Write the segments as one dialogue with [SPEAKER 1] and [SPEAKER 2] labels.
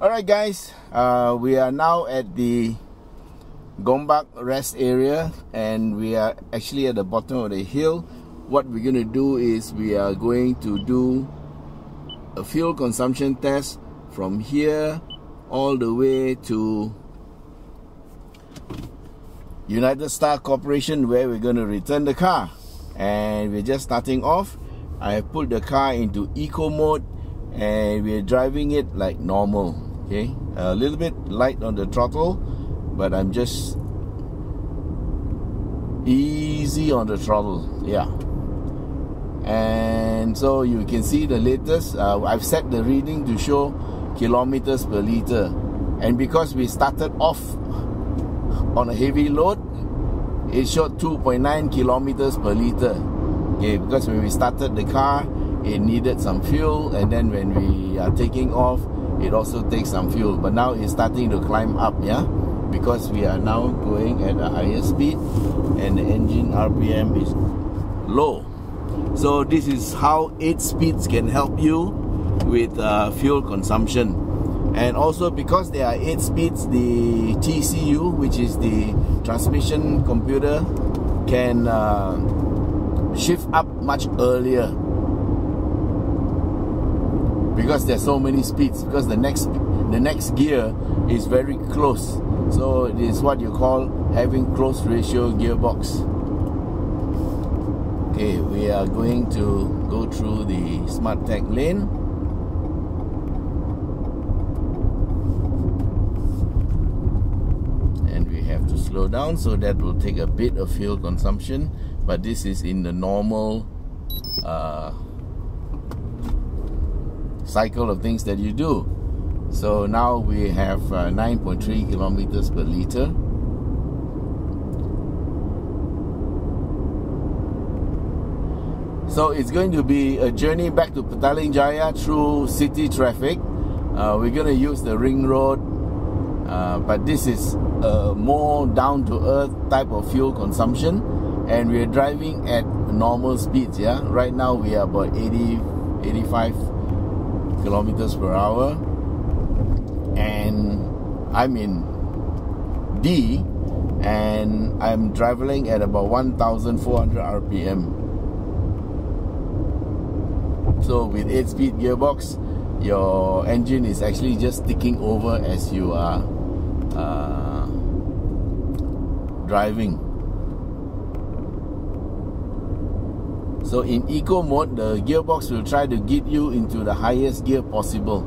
[SPEAKER 1] Alright guys, uh, we are now at the Gombak rest area and we are actually at the bottom of the hill. What we're going to do is we are going to do a fuel consumption test from here all the way to United Star Corporation where we're going to return the car. And we're just starting off. I have put the car into eco mode and we're driving it like normal okay? A little bit light on the throttle but I'm just easy on the throttle yeah. And so you can see the latest uh, I've set the reading to show kilometers per liter. And because we started off on a heavy load it showed 2.9 kilometers per liter. Okay because when we started the car it needed some fuel. And then when we are taking off it also takes some fuel. But now it's starting to climb up yeah? Because we are now going at a higher speed and the engine RPM is low. So this is how 8 speeds can help you with uh, fuel consumption. And also because there are 8 speeds the TCU which is the transmission computer can uh, shift up much earlier because there's so many speeds because the next the next gear is very close. So it is what you call having close ratio gearbox. Okay we are going to go through the SmartTAG lane. And we have to slow down so that will take a bit of fuel consumption. But this is in the normal uh, cycle of things that you do. So now we have uh, 9.3 kilometers per liter. So it's going to be a journey back to Petaling Jaya through city traffic. Uh, we're going to use the ring road, uh, but this is a more down to earth type of fuel consumption, and we're driving at normal speeds. Yeah, right now we are about 80, 85 kilometers per hour. And I'm in D and I'm traveling at about 1400 RPM so with 8 speed gearbox your engine is actually just ticking over as you are uh, driving So in eco mode, the gearbox will try to get you into the highest gear possible.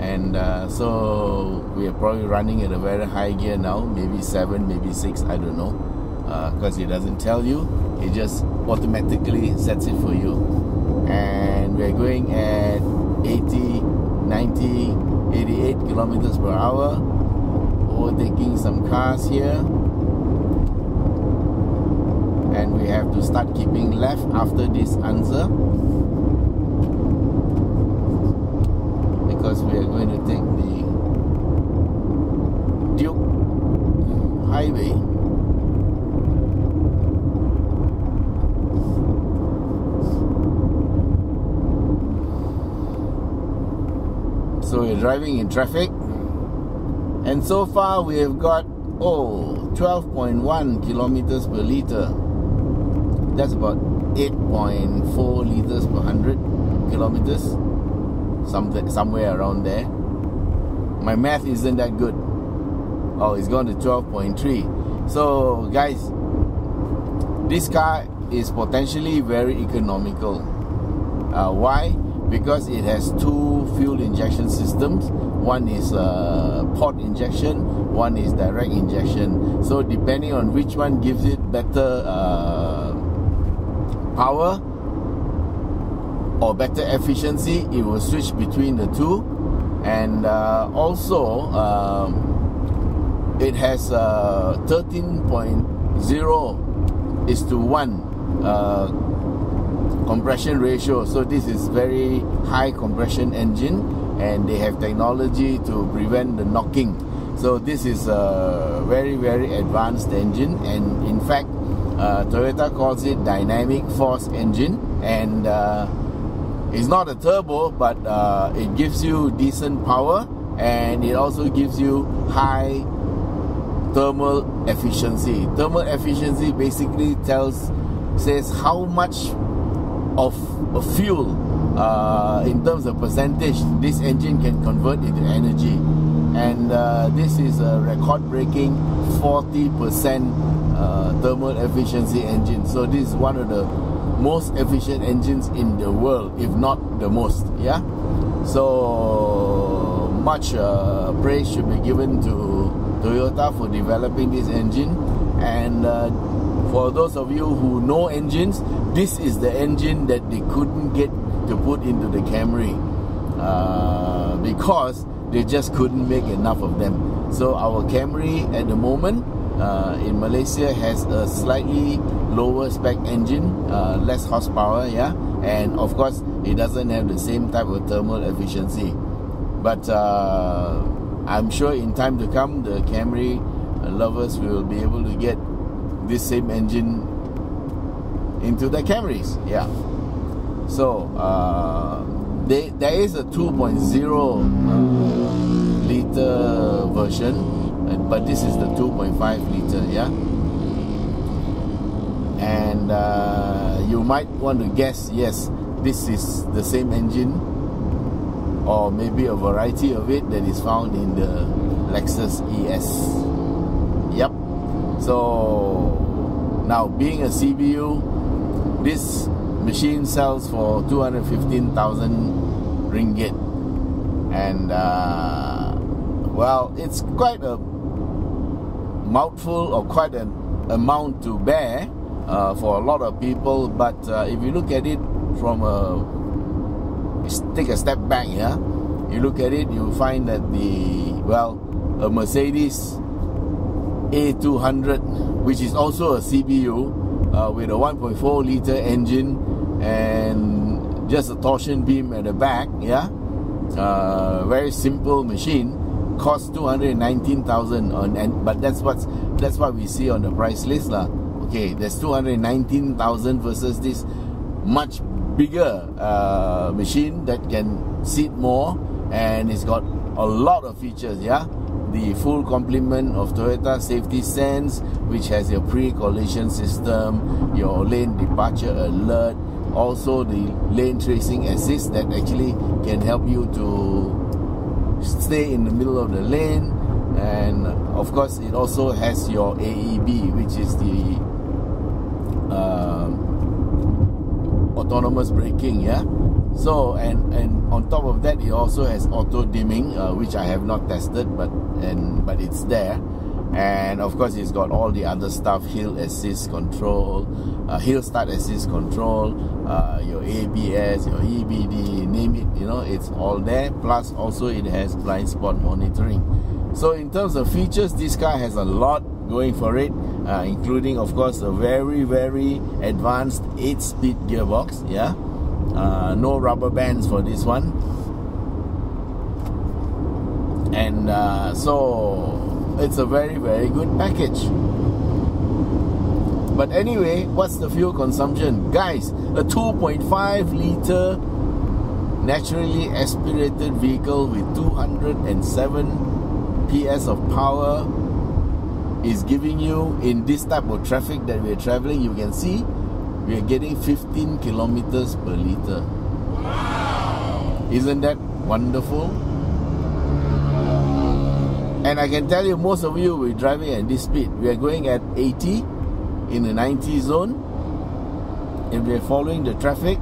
[SPEAKER 1] And uh, so we are probably running at a very high gear now, maybe 7, maybe 6, I don't know. Because uh, it doesn't tell you, it just automatically sets it for you. And we're going at 80, 90, 88 kilometers per hour, overtaking some cars here and we have to start keeping left after this answer. Because we are going to take the Duke Highway. So we're driving in traffic. And so far we have got oh 12.1 kilometers per liter that's about 8.4 liters per 100 kilometers. Something somewhere around there. My math isn't that good. Oh it's gone to 12.3 so guys this car is potentially very economical. Uh, why? Because it has two fuel injection systems. One is uh, port injection one is direct injection. So depending on which one gives it better uh, power or better efficiency, it will switch between the two. And uh, also, um, it has uh, 13.0 is to 1 uh, compression ratio. So, this is very high compression engine and they have technology to prevent the knocking. So, this is a very, very advanced engine, and in fact, uh, Toyota calls it dynamic force engine, and uh, it's not a turbo, but uh, it gives you decent power. And it also gives you high thermal efficiency. Thermal efficiency basically tells says how much of a fuel uh, in terms of percentage this engine can convert into energy and uh, this is a record-breaking 40% uh, thermal efficiency engine. So this is one of the most efficient engines in the world if not the most yeah? So much uh, praise should be given to Toyota for developing this engine. And uh, for those of you who know engines this is the engine that they couldn't get to put into the Camry. Uh, because they just couldn't make enough of them. So our Camry at the moment uh, in Malaysia has a slightly lower spec engine, uh, less horsepower, yeah, and of course it doesn't have the same type of thermal efficiency. But uh, I'm sure in time to come, the Camry lovers will be able to get this same engine into the Camrys, yeah. So uh, they, there is a 2.0 uh, liter version, but this is the 2.5 liter, yeah. And uh, you might want to guess, yes, this is the same engine, or maybe a variety of it that is found in the Lexus ES. Yep. So now, being a CBU, this machine sells for 215,000 ringgit. And, uh, well, it's quite a mouthful or quite an amount to bear uh, for a lot of people. But uh, if you look at it from a take a step back, yeah, you look at it, you find that the well, a Mercedes A200, which is also a CBU uh, with a 1.4 liter engine and just a torsion beam at the back, yeah. Uh, very simple machine costs 219,000 on and but that's what's that's what we see on the price list lah. Okay, there's 219,000 versus this much bigger uh, machine that can seat more and it's got a lot of features, yeah the full complement of Toyota Safety Sense, which has your pre-collision system, your lane departure alert, also the lane tracing assist that actually can help you to stay in the middle of the lane. And of course it also has your AEB which is the uh, autonomous braking yeah? So and and on top of that it also has auto dimming uh, which I have not tested but and but it's there. And of course it's got all the other stuff hill assist control uh, hill start assist control uh, your abs your ebd name it you know it's all there. Plus also it has blind spot monitoring. So in terms of features this car has a lot going for it uh, including of course a very very advanced 8 speed gearbox yeah? Uh, no rubber bands for this one and uh, so it's a very very good package. But anyway what's the fuel consumption? Guys a 2.5 liter naturally aspirated vehicle with 207 ps of power is giving you in this type of traffic that we're traveling you can see we are getting 15 kilometers per liter. Wow. isn't that wonderful and I can tell you, most of you will be driving at this speed. We are going at 80 in the 90 zone. And we are following the traffic.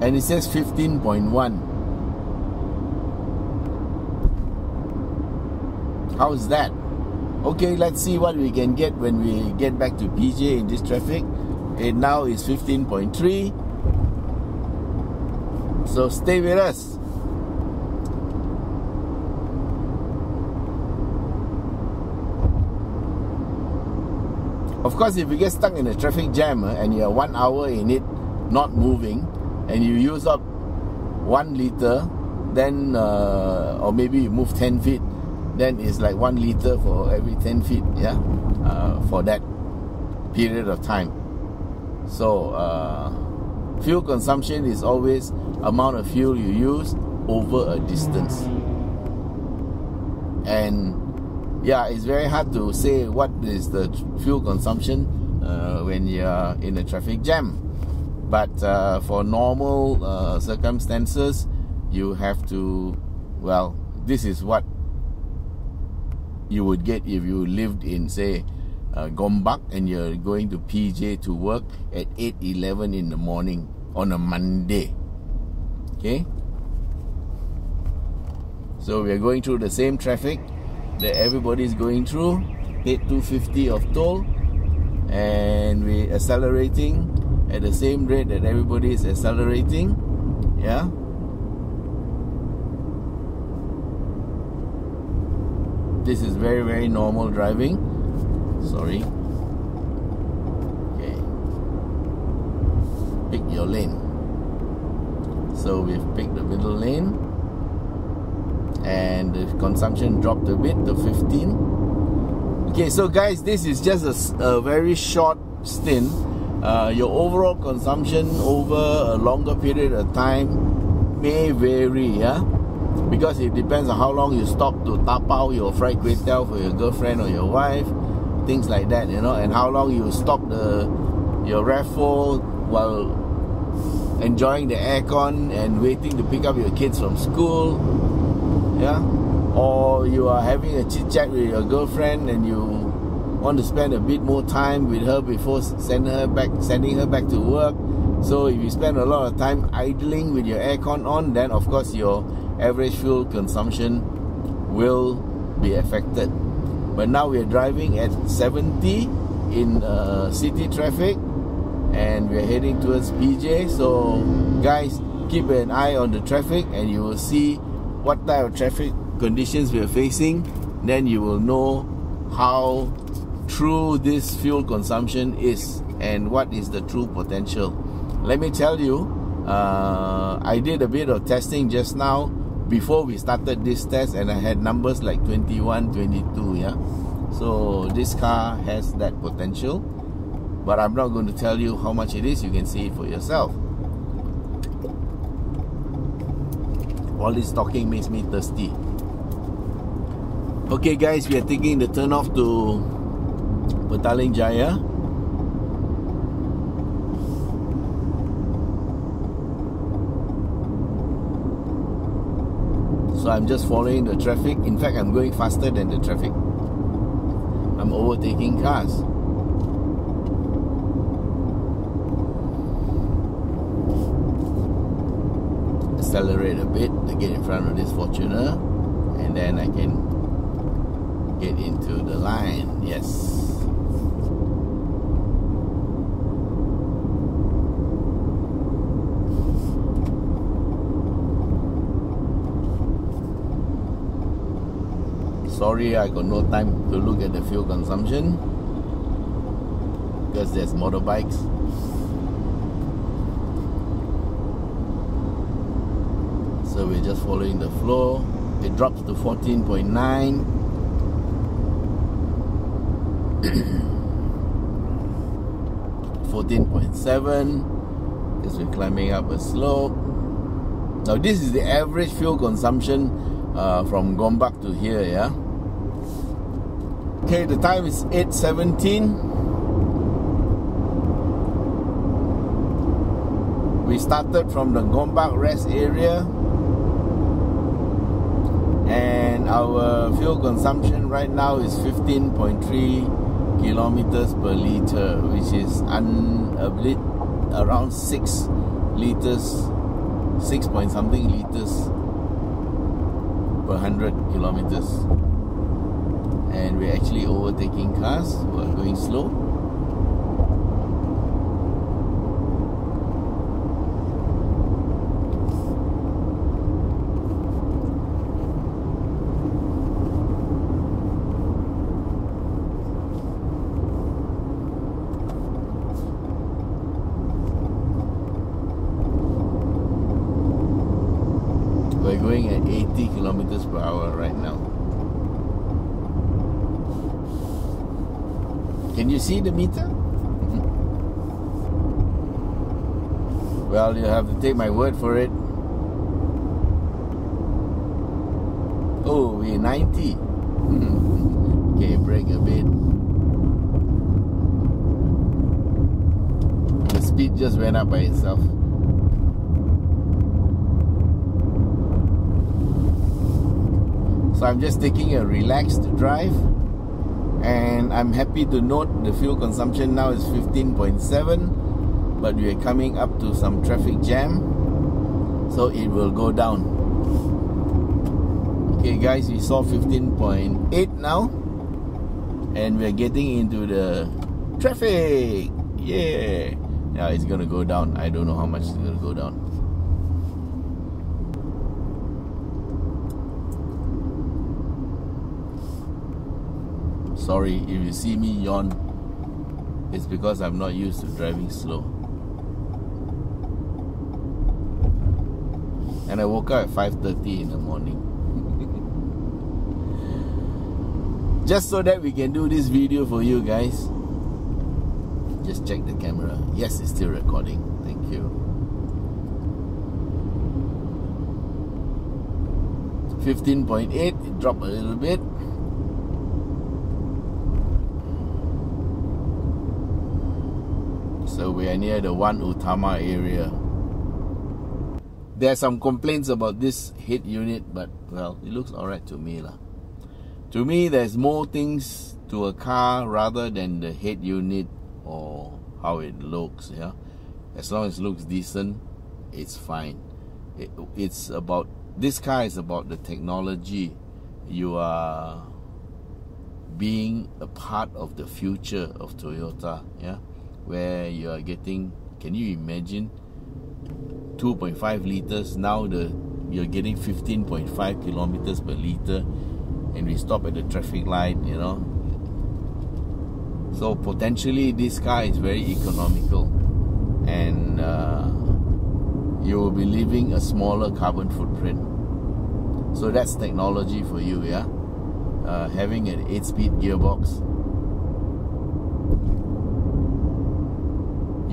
[SPEAKER 1] And it says 15.1. How's that? Okay, let's see what we can get when we get back to PJ in this traffic. It now is 15.3. So stay with us. Of course, if you get stuck in a traffic jam uh, and you're one hour in it, not moving, and you use up one liter, then, uh, or maybe you move 10 feet, then it's like one liter for every 10 feet, yeah, uh, for that period of time. So, uh, fuel consumption is always amount of fuel you use over a distance. and yeah, it's very hard to say what is the fuel consumption uh, when you're in a traffic jam. But uh, for normal uh, circumstances, you have to, well, this is what you would get if you lived in, say, uh, Gombak and you're going to PJ to work at 8:11 in the morning on a Monday. Okay? So we are going through the same traffic that everybody is going through, hit 250 of toll, and we accelerating at the same rate that everybody is accelerating. Yeah. This is very very normal driving. Sorry. Okay. Pick your lane. So we've picked the middle lane and the consumption dropped a bit to 15 okay so guys this is just a, a very short stint. Uh, your overall consumption over a longer period of time may vary yeah? Because it depends on how long you stop to tapao your fried kway teow for your girlfriend or your wife things like that you know and how long you stop the your raffle while enjoying the aircon and waiting to pick up your kids from school yeah? Or you are having a chit chat with your girlfriend and you want to spend a bit more time with her before sending her back sending her back to work. So if you spend a lot of time idling with your aircon on then of course your average fuel consumption will be affected. But now we are driving at 70 in uh, city traffic and we're heading towards PJ so guys keep an eye on the traffic and you will see what type of traffic conditions we are facing, then you will know how true this fuel consumption is and what is the true potential. Let me tell you, uh, I did a bit of testing just now before we started this test, and I had numbers like 21, 22. Yeah, so this car has that potential, but I'm not going to tell you how much it is. You can see it for yourself. All this talking makes me thirsty. Okay, guys, we are taking the turn off to Petaling Jaya. So I'm just following the traffic. In fact, I'm going faster than the traffic. I'm overtaking cars. accelerate a bit get in front of this Fortuner and then I can get into the line. Yes. Sorry, I got no time to look at the fuel consumption because there's motorbikes so we're just following the flow. It drops to 14.9 14.7 as we're climbing up a slope. Now this is the average fuel consumption uh, from Gombak to here yeah? Okay the time is 8.17 we started from the Gombak rest area and our fuel consumption right now is 15.3 kilometers per liter which is un, a bit around 6 liters 6 point something liters per 100 kilometers. And we're actually overtaking cars. We're going slow going at 80 kilometers per hour right now. Can you see the meter? well, you have to take my word for it. Oh, we're 90. okay, brake a bit. The speed just went up by itself. So I'm just taking a relaxed drive and I'm happy to note the fuel consumption now is 15.7 but we are coming up to some traffic jam so it will go down. Okay guys we saw 15.8 now and we're getting into the traffic. Yeah. Yeah it's gonna go down. I don't know how much it's gonna go down sorry if you see me yawn it's because I'm not used to driving slow. And I woke up at 5.30 in the morning. Just so that we can do this video for you guys just check the camera. Yes it's still recording. Thank you. 15.8 it dropped a little bit So we are near the One Utama area. There are some complaints about this head unit, but well, it looks alright to me. Lah. To me, there's more things to a car rather than the head unit or how it looks. Yeah, As long as it looks decent, it's fine. It, it's about, this car is about the technology. You are being a part of the future of Toyota. Yeah where you are getting can you imagine 2.5 liters? Now the you're getting 15.5 kilometers per liter and we stop at the traffic light you know? So potentially this car is very economical and uh, you will be leaving a smaller carbon footprint. So that's technology for you yeah? Uh, having an 8 speed gearbox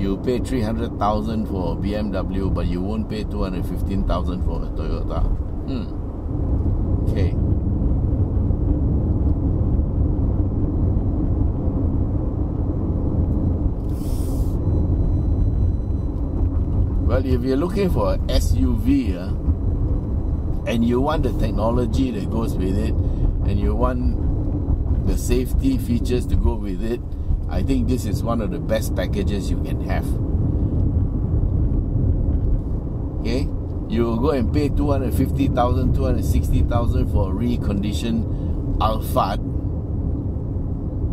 [SPEAKER 1] you pay 300,000 for BMW, but you won't pay 215,000 for a Toyota. Hmm. Okay. Well, if you're looking for an SUV, uh, and you want the technology that goes with it, and you want the safety features to go with it, I think this is one of the best packages you can have. Okay? You will go and pay 250,000, 260,000 for a reconditioned Alphard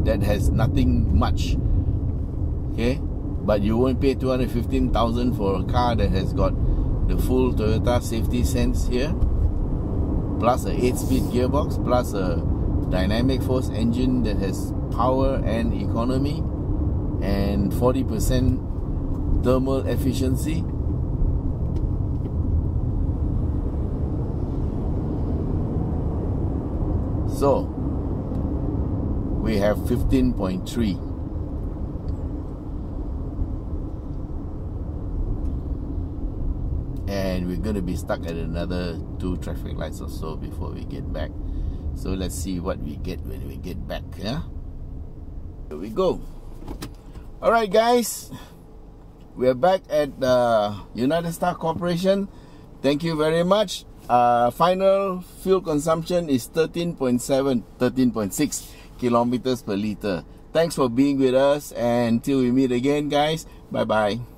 [SPEAKER 1] that has nothing much. Okay? But you won't pay 215,000 for a car that has got the full Toyota safety sense here, plus a 8 speed gearbox, plus a dynamic force engine that has power and economy and 40% thermal efficiency. So we have 15.3 and we're going to be stuck at another two traffic lights or so before we get back. So let's see what we get when we get back yeah here we go. All right, guys. We're back at uh, United Star Corporation. Thank you very much. Uh, final fuel consumption is 13.7, 13.6 kilometers per liter. Thanks for being with us. And until we meet again, guys. Bye bye.